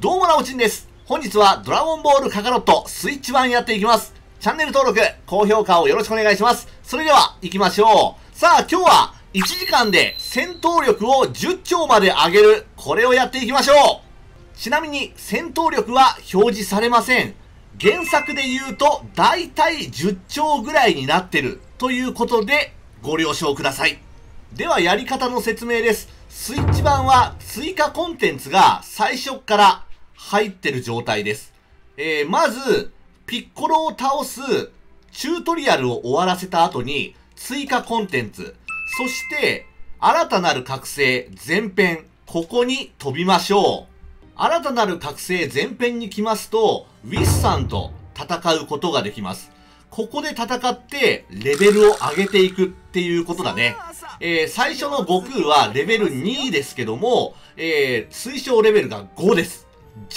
どうもなおちんです。本日はドラゴンボールカカロットスイッチ版やっていきます。チャンネル登録、高評価をよろしくお願いします。それでは行きましょう。さあ今日は1時間で戦闘力を10兆まで上げる、これをやっていきましょう。ちなみに戦闘力は表示されません。原作で言うと大体10兆ぐらいになってるということでご了承ください。ではやり方の説明です。スイッチ版は追加コンテンツが最初から入ってる状態です。えー、まず、ピッコロを倒すチュートリアルを終わらせた後に追加コンテンツ、そして新たなる覚醒前編、ここに飛びましょう。新たなる覚醒前編に来ますと、ウィスさんと戦うことができます。ここで戦ってレベルを上げていくっていうことだね。えー、最初の悟空はレベル2ですけども、えー、推奨レベルが5です。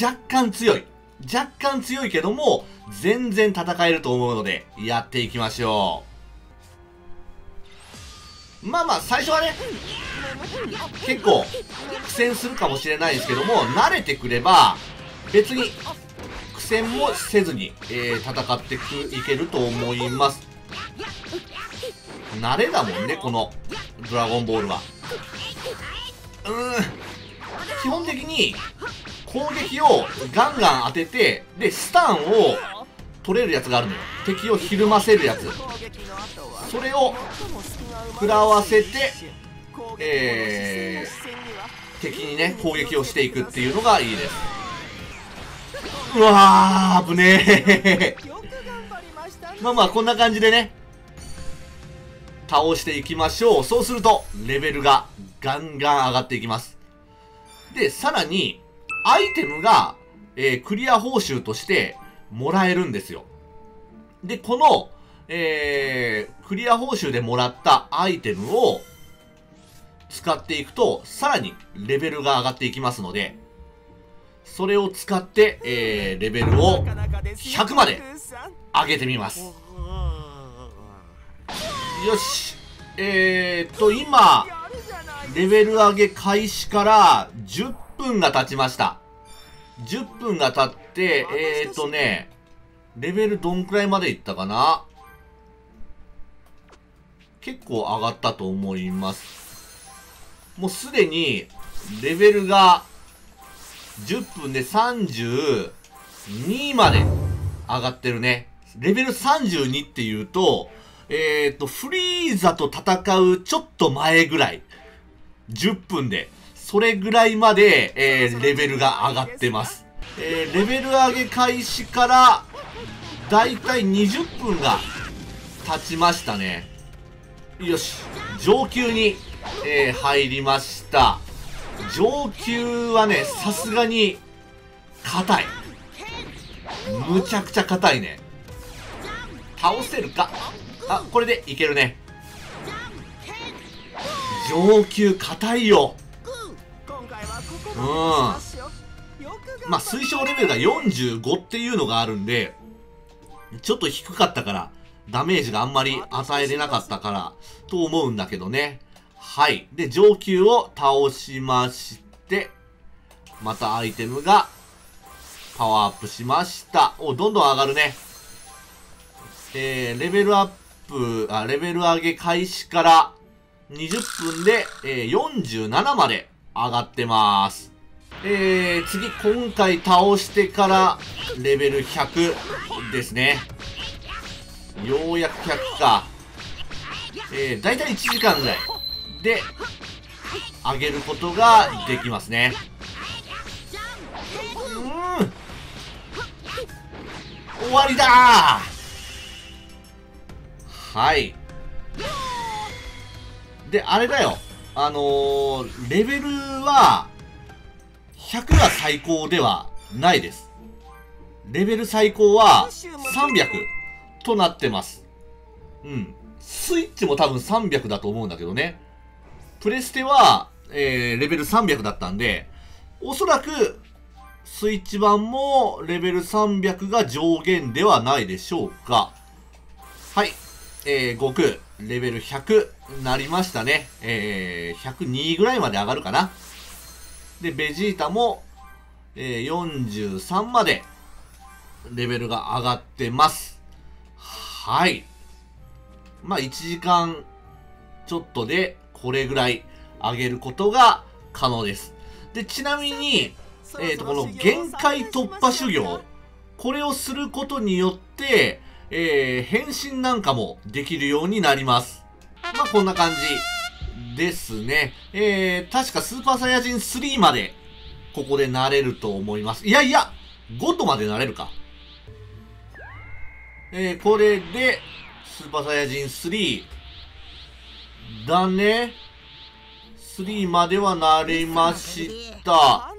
若干強い。若干強いけども、全然戦えると思うので、やっていきましょう。まあまあ、最初はね、結構、苦戦するかもしれないですけども、慣れてくれば、別に、苦戦もせずに、えー、戦って、いけると思います。慣れだもんね、この、ドラゴンボールは。うん。基本的に、攻撃をガンガン当てて、で、スタンを取れるやつがあるのよ。敵をひるませるやつ。それを、食らわせて、えー、敵にね、攻撃をしていくっていうのがいいです。うわー、危ねえ。まあまあ、こんな感じでね、倒していきましょう。そうすると、レベルがガンガン上がっていきます。で、さらに、アイテムが、えー、クリア報酬としてもらえるんですよ。で、この、えー、クリア報酬でもらったアイテムを使っていくと、さらにレベルが上がっていきますので、それを使って、えー、レベルを100まで上げてみます。よし。えー、っと、今、レベル上げ開始から10分が経ちました。10分が経って、えー、っとね、レベルどんくらいまでいったかな結構上がったと思います。もうすでに、レベルが10分で32まで上がってるね。レベル32っていうと、えっ、ー、と、フリーザと戦うちょっと前ぐらい。10分で。それぐらいまで、えー、レベルが上がってます。えー、レベル上げ開始から、だいたい20分が経ちましたね。よし。上級に、えー、入りました。上級はね、さすがに、硬い。むちゃくちゃ硬いね。倒せるか？あ、これでいけるね。上級硬いよ。うん。まあ、推奨レベルが45っていうのがあるんで、ちょっと低かったから、ダメージがあんまり与えれなかったから、と思うんだけどね。はい。で、上級を倒しまして、またアイテムがパワーアップしました。お、どんどん上がるね。えー、レベルアップ、あ、レベル上げ開始から20分で、えー、47まで上がってます。えー、次、今回倒してからレベル100ですね。ようやく100か。えー、だいたい1時間ぐらいで上げることができますね。うん。終わりだはい。で、あれだよ。あのー、レベルは、100が最高ではないです。レベル最高は、300となってます。うん。スイッチも多分300だと思うんだけどね。プレステは、えー、レベル300だったんで、おそらく、スイッチ版もレベル300が上限ではないでしょうか。はい。えー、悟空、レベル100なりましたね。えー、102ぐらいまで上がるかな。で、ベジータも、えー、43までレベルが上がってます。はい。まあ、1時間ちょっとでこれぐらい上げることが可能です。で、ちなみに、えっ、ー、と、この限界突破修行、これをすることによって、えー、変身なんかもできるようになります。まあ、こんな感じですね。えー、確かスーパーサイヤ人3まで、ここでなれると思います。いやいや、5とまでなれるか。えー、これで、スーパーサイヤ人3、だね。3まではなりました。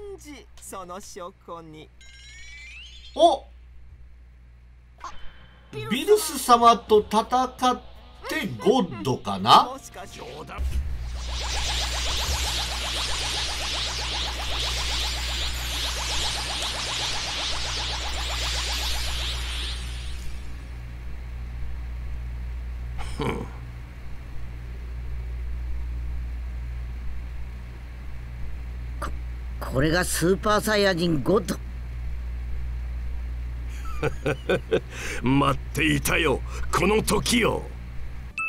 おビルス様と戦ってゴッドかな？これがスーパーサイヤ人ゴッド 待っていたよこの時を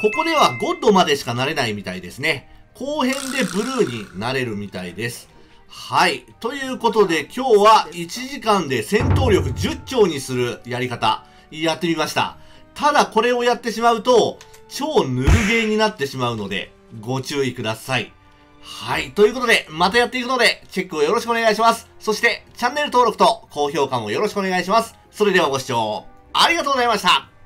ここではゴッドまでしかなれないみたいですね後編でブルーになれるみたいですはい。ということで今日は1時間で戦闘力10兆にするやり方やってみました。ただこれをやってしまうと超ぬるゲーになってしまうのでご注意ください。はい。ということで、またやっていくので、チェックをよろしくお願いします。そして、チャンネル登録と高評価もよろしくお願いします。それではご視聴、ありがとうございました。